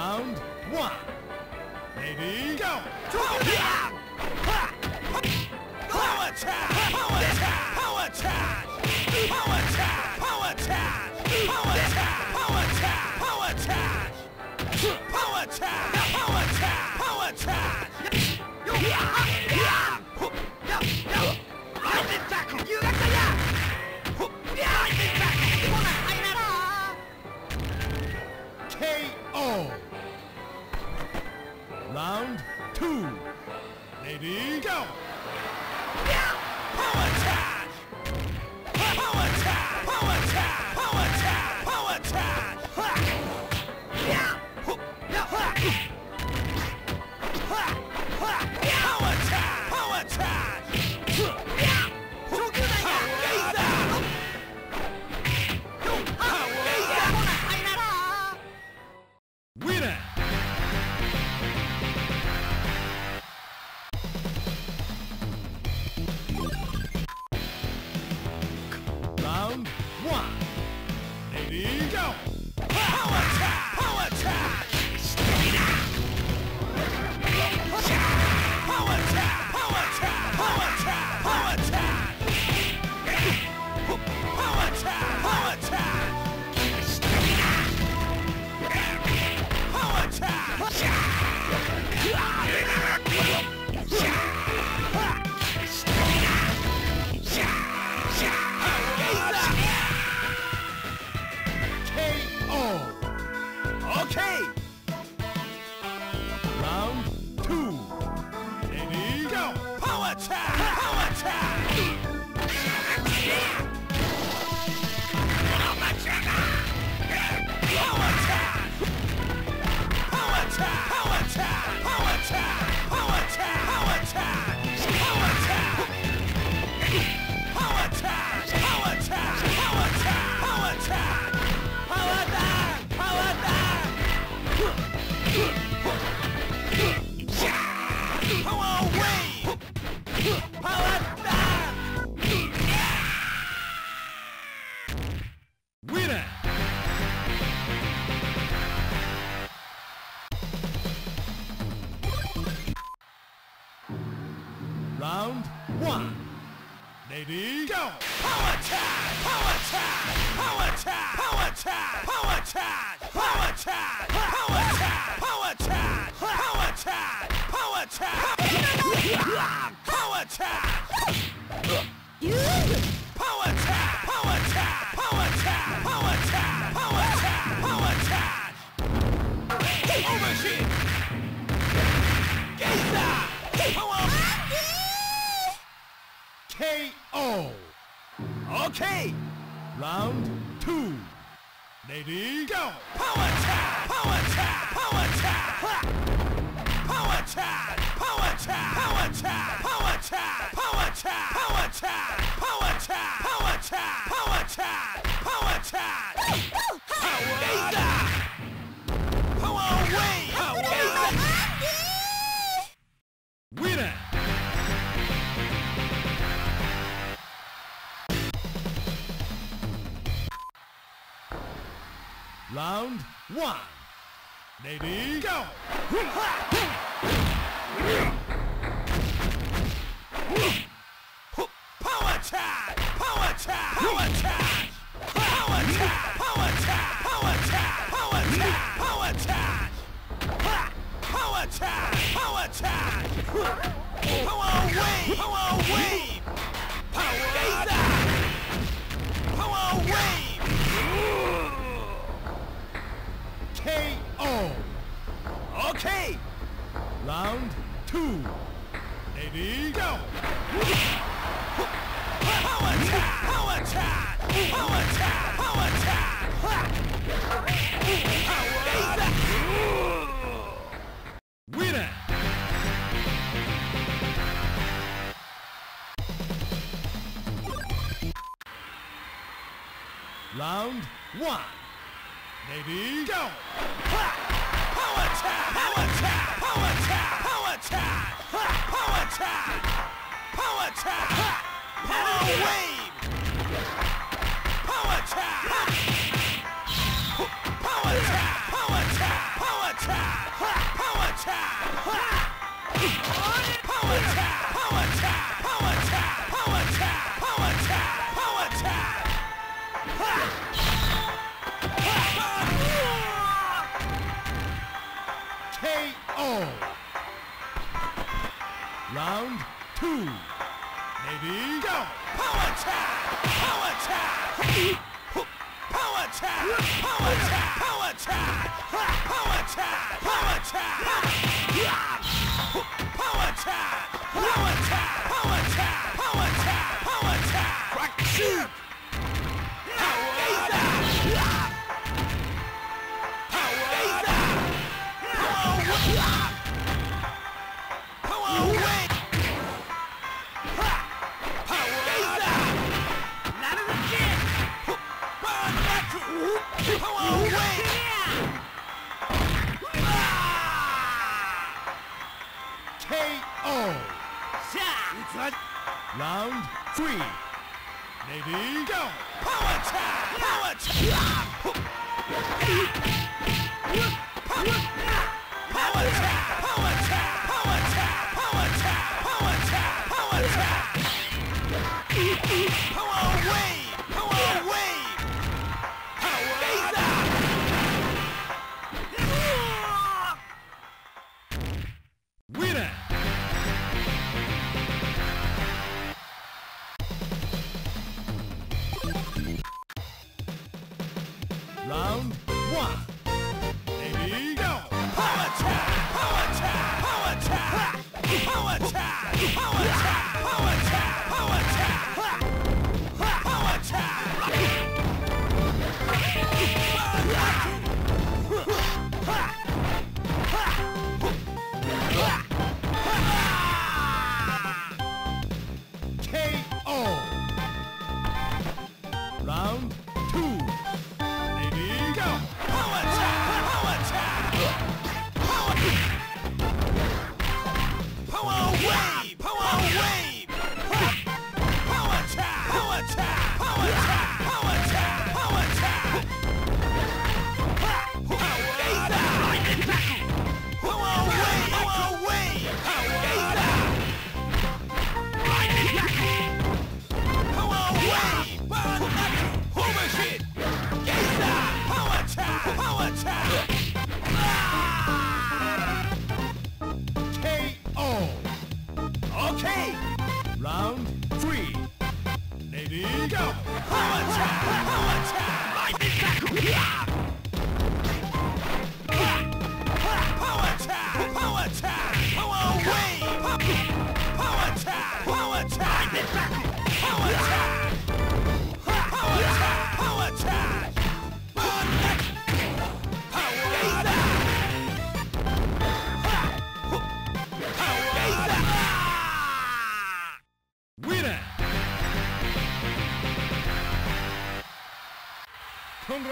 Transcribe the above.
Round one. Ready, go! Power attack! Power attack! Power attack! Power attack! Yeah! Round one. Ready, go! Power attack! Power attack! Power attack! Power attack! Power attack! Power attack! Power attack! Power attack! Power attack! Power attack! Power attack! Power tap! Power tap! Power tap! Power tap! Power tap! Power tap! Power tap! Overshin! Geza! Power KO! Okay! Round two. Lady, go! Power tap! Power tap! Power tap! Power tap! Power tap! Power attack! Power attack! Power attack! Power attack! Power attack! Power attack! Power attack! Power attack! Power Geyser! Power wave! Power! Winner. Round one. Ready, go! Power attack! Power attack! Power attack! Power attack! Power attack! Power attack! Power attack! Power attack! Power attack! Power attack! Power wave! Power wave! Power Geyser! Power wave! KO. Okay! Round two. Ready, go! Winner. Round one. Ready, go! Power attack! Power attack! Power attack! Power attack! Power! attack! Power attack! Power wave! Power attack! Power attack! Power attack! Power attack! Power attack! Power attack! Power attack! Power attack! Power attack! Power attack! Power attack! KO! Round two. Maybe. Go! Power tap! Power tap! Power tap! Power tap! Power tap! Power tap! Power tap! Power tap! Power tap! KO. Round three. Maybe. Go. Power chop. Power chop. Power. round Congratulations.